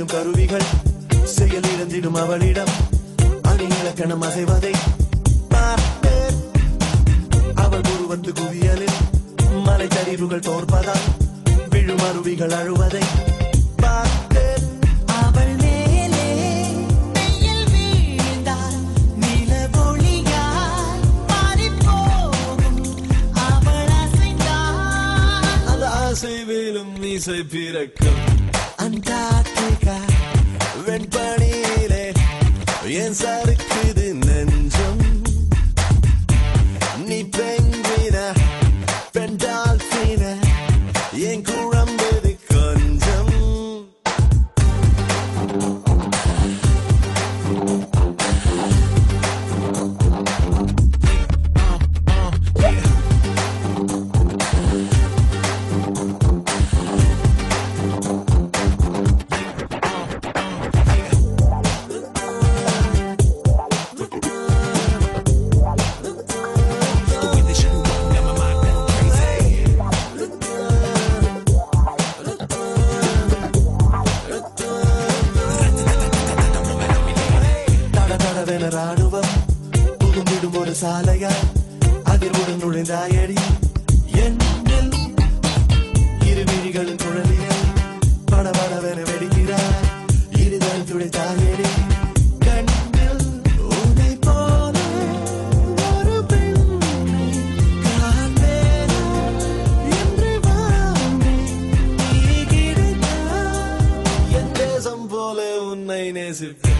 அணிந்திடும் கருவிகள் செயல் இழந்திடும் அவளிடம். அணி இலக்கணம் அசைவதை பார்த்தேன் அவள் உருவத்து குவியலில் மலைச்சரிவுகள் தோற்பதால் விழும் அருவிகள் அழுவதை பார்த்தேன் அவள் ஆசை Antarctica. சாலையா? அதிர்வுடன் நுழைந்தாயடி. என்னில் இரு விழிகளின் குழலியா. படபடவென வெடிக்கிறாய் இருதல் துடைத்தாயடி. போல உன்னை நேசிப்பேன்.